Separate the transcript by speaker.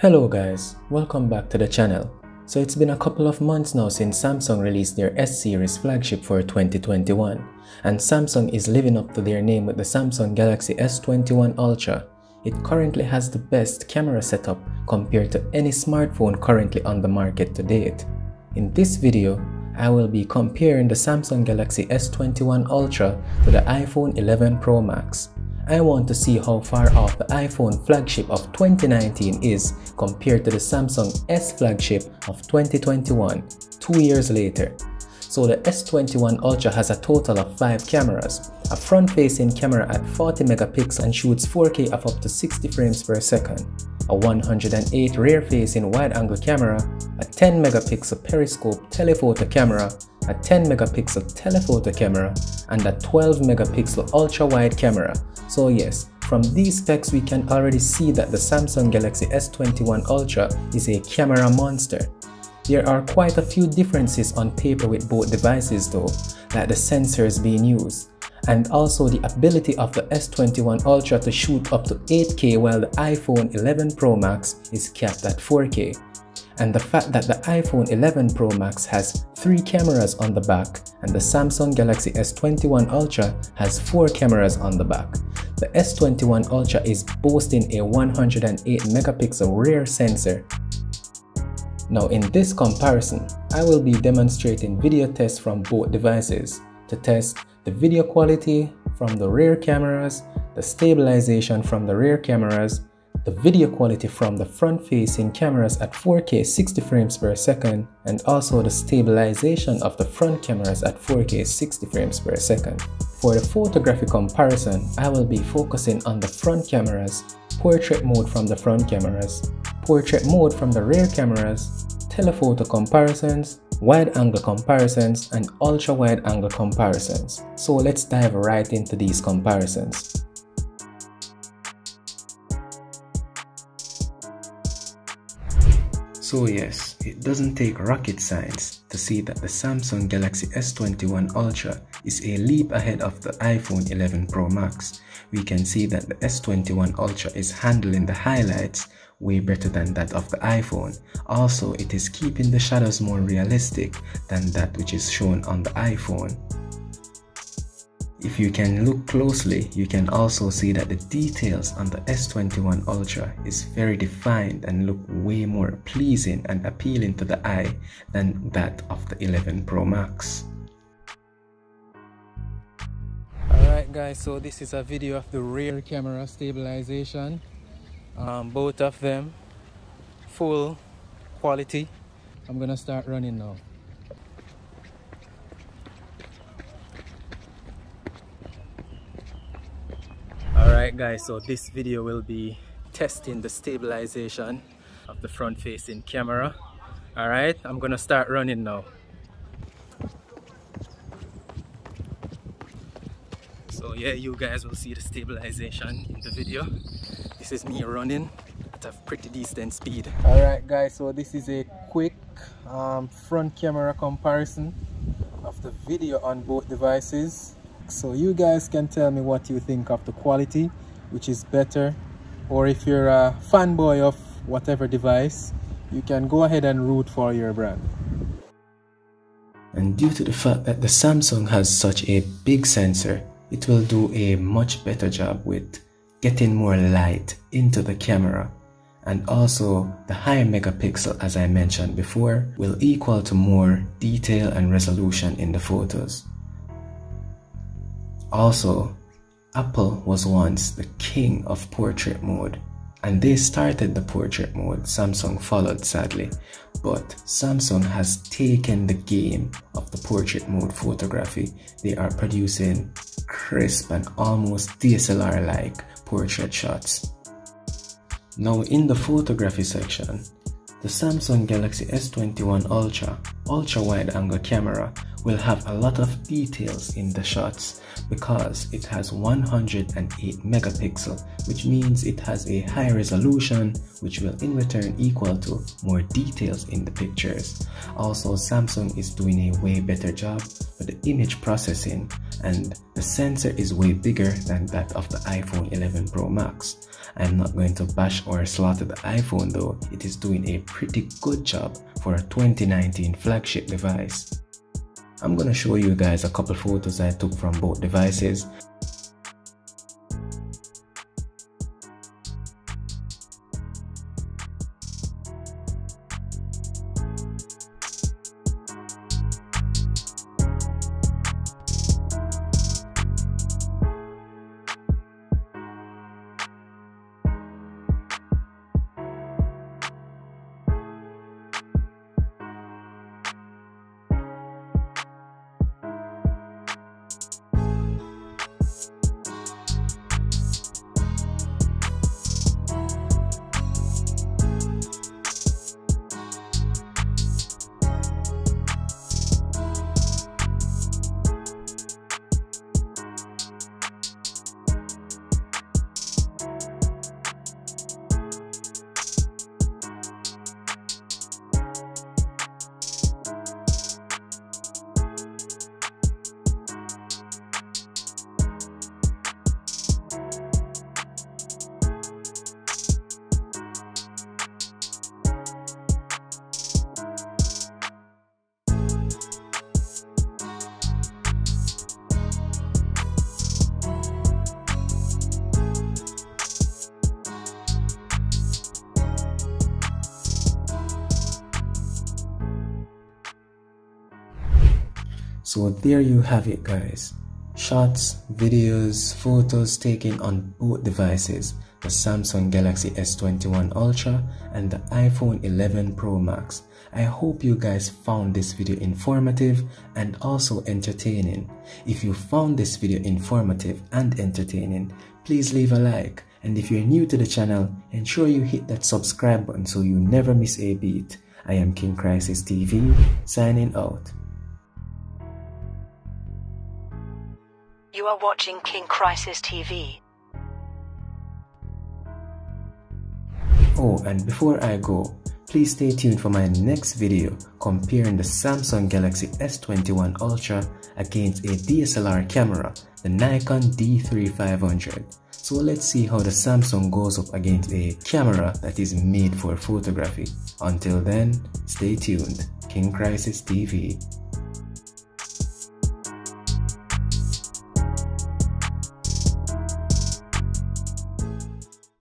Speaker 1: Hello guys, welcome back to the channel. So it's been a couple of months now since Samsung released their S-series flagship for 2021 and Samsung is living up to their name with the Samsung Galaxy S21 Ultra. It currently has the best camera setup compared to any smartphone currently on the market to date. In this video, I will be comparing the Samsung Galaxy S21 Ultra to the iPhone 11 Pro Max. I want to see how far off the iPhone flagship of 2019 is compared to the Samsung S flagship of 2021, two years later. So the S21 Ultra has a total of 5 cameras, a front-facing camera at 40 megapixels and shoots 4K of up to 60 frames per second, a 108 rear-facing wide-angle camera, a 10 megapixel periscope telephoto camera, a 10 megapixel telephoto camera, and a 12 megapixel ultra-wide camera. So yes, from these specs we can already see that the Samsung Galaxy S21 Ultra is a camera monster. There are quite a few differences on paper with both devices though, like the sensors being used, and also the ability of the S21 Ultra to shoot up to 8K while the iPhone 11 Pro Max is capped at 4K. And the fact that the iPhone 11 Pro Max has 3 cameras on the back and the Samsung Galaxy S21 Ultra has 4 cameras on the back. The S21 Ultra is boasting a 108 megapixel rear sensor now in this comparison, I will be demonstrating video tests from both devices to test the video quality from the rear cameras, the stabilization from the rear cameras, the video quality from the front-facing cameras at 4K 60 frames per second, and also the stabilization of the front cameras at 4K 60 frames per second. For the photography comparison, I will be focusing on the front cameras, portrait mode from the front cameras, portrait mode from the rear cameras, telephoto comparisons, wide angle comparisons, and ultra wide angle comparisons. So let's dive right into these comparisons. So yes, it doesn't take rocket science to see that the Samsung Galaxy S21 Ultra is a leap ahead of the iPhone 11 Pro Max. We can see that the S21 Ultra is handling the highlights way better than that of the iPhone. Also, it is keeping the shadows more realistic than that which is shown on the iPhone. If you can look closely, you can also see that the details on the S21 Ultra is very defined and look way more pleasing and appealing to the eye than that of the 11 Pro Max. Alright guys, so this is a video of the rear camera stabilization. Um, both of them full quality. I'm gonna start running now alright guys so this video will be testing the stabilization of the front facing camera. Alright I'm gonna start running now. So yeah you guys will see the stabilization in the video. This is me running at a pretty decent speed. All right guys so this is a quick um, front camera comparison of the video on both devices so you guys can tell me what you think of the quality which is better. Or if you're a fanboy of whatever device you can go ahead and root for your brand. And due to the fact that the Samsung has such a big sensor it will do a much better job with getting more light into the camera. And also the higher megapixel as I mentioned before will equal to more detail and resolution in the photos. Also, Apple was once the king of portrait mode and they started the portrait mode, Samsung followed sadly, but Samsung has taken the game of the portrait mode photography. They are producing crisp and almost DSLR-like portrait shots. Now in the photography section, the Samsung Galaxy S21 Ultra ultra wide angle camera will have a lot of details in the shots because it has 108 megapixel which means it has a high resolution which will in return equal to more details in the pictures. Also Samsung is doing a way better job with the image processing and the sensor is way bigger than that of the iPhone 11 Pro Max. I'm not going to bash or slaughter the iPhone though, it is doing a pretty good job for a 2019 flagship device. I'm gonna show you guys a couple photos I took from both devices So there you have it guys. Shots, videos, photos taken on both devices, the Samsung Galaxy S21 Ultra and the iPhone 11 Pro Max. I hope you guys found this video informative and also entertaining. If you found this video informative and entertaining, please leave a like. And if you're new to the channel, ensure you hit that subscribe button so you never miss a beat. I am King Krysis TV, signing out.
Speaker 2: You are watching King Krysis TV.
Speaker 1: Oh, and before I go, please stay tuned for my next video comparing the Samsung Galaxy S21 Ultra against a DSLR camera, the Nikon D3500. So let's see how the Samsung goes up against a camera that is made for photography. Until then, stay tuned. King Krysis TV